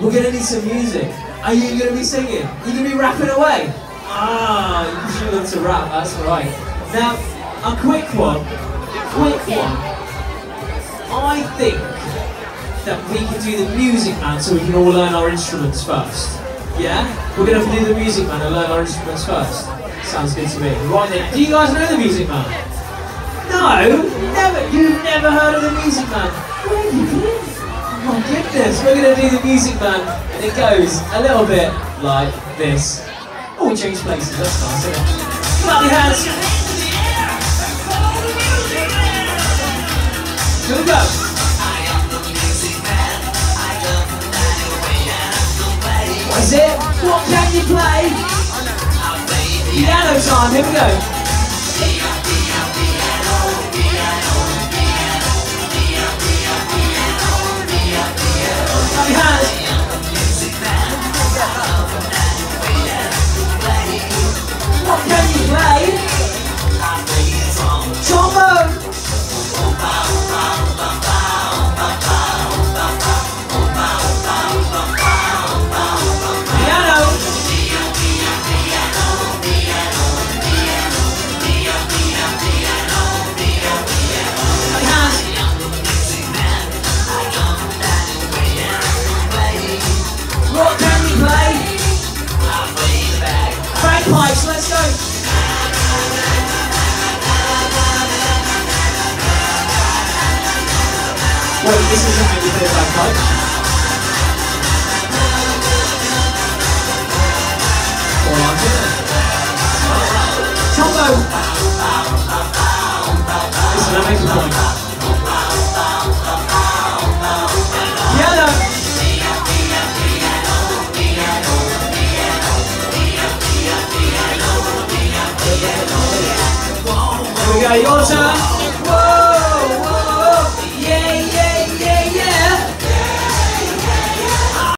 We're gonna need some music. Are you gonna be singing? Are You gonna be rapping away? Ah, you love to rap, that's right. Now, a quick one. Quick one. I think that we can do the music man so we can all learn our instruments first. Yeah? We're gonna have to do the music man and learn our instruments first. Sounds good to me. Right then, do you guys know the music man? No, never. You've never heard of the Music Man. Where have you been? Oh goodness, we're gonna do the Music Man, and it goes a little bit like this. Oh, we changed places. That's nice, isn't it? Clap your hands. Here we go. What is it? What can you play? Piano time. Here we go. Wait, this isn't how you play a bagpipe. Or like it. Trombone. Listen, I make a point. Go, your turn.